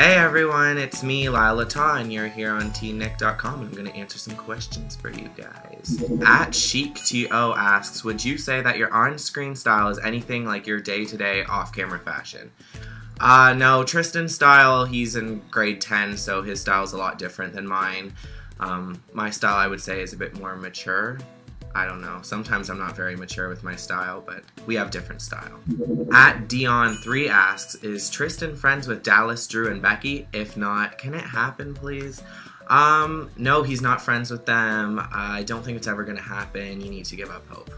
Hey everyone, it's me, Lyle Lettau, and you're here on teennick.com. I'm going to answer some questions for you guys. At ChicTO asks, would you say that your on-screen style is anything like your day-to-day off-camera fashion? Uh, no, Tristan's style, he's in grade 10, so his style is a lot different than mine. Um, my style, I would say, is a bit more mature. I don't know. Sometimes I'm not very mature with my style, but we have different style. At Dion3 asks, is Tristan friends with Dallas, Drew, and Becky? If not, can it happen, please? Um, no, he's not friends with them. I don't think it's ever gonna happen. You need to give up hope.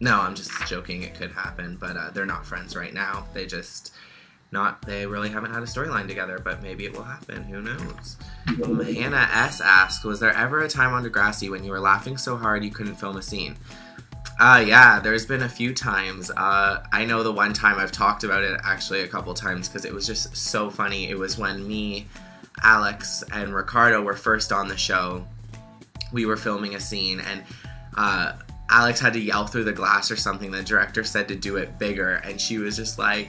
No, I'm just joking. It could happen, but uh, they're not friends right now. They just not they really haven't had a storyline together, but maybe it will happen. Who knows? Um, Hannah S asked, "Was there ever a time on Degrassi when you were laughing so hard you couldn't film a scene?" Uh, yeah, there's been a few times. Uh, I know the one time I've talked about it actually a couple times because it was just so funny. It was when me, Alex, and Ricardo were first on the show. We were filming a scene and uh, Alex had to yell through the glass or something. The director said to do it bigger, and she was just like,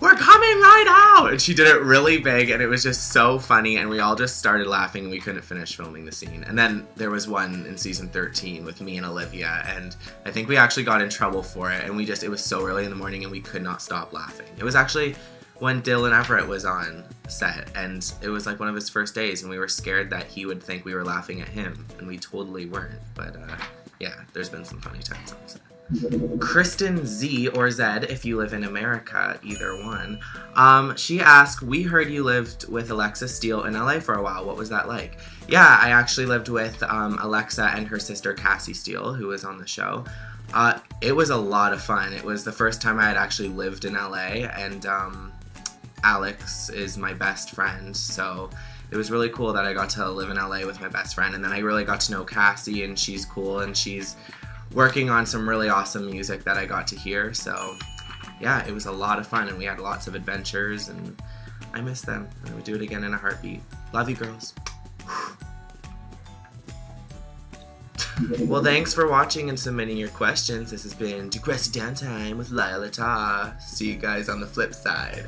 we're coming right out! And she did it really big, and it was just so funny, and we all just started laughing, and we couldn't finish filming the scene. And then there was one in season 13 with me and Olivia, and I think we actually got in trouble for it, and we just, it was so early in the morning, and we could not stop laughing. It was actually when Dylan Everett was on set, and it was like one of his first days, and we were scared that he would think we were laughing at him, and we totally weren't. But uh, yeah, there's been some funny times on set. Kristen Z or Zed, if you live in America, either one. Um, she asked, We heard you lived with Alexa Steele in LA for a while. What was that like? Yeah, I actually lived with um, Alexa and her sister Cassie Steele, who was on the show. Uh, it was a lot of fun. It was the first time I had actually lived in LA, and um, Alex is my best friend, so it was really cool that I got to live in LA with my best friend, and then I really got to know Cassie, and she's cool, and she's working on some really awesome music that I got to hear. So yeah, it was a lot of fun and we had lots of adventures and I miss them. I would do it again in a heartbeat. Love you girls. well, thanks for watching and submitting your questions. This has been Degrassi Downtime with Lyle Lettau. See you guys on the flip side.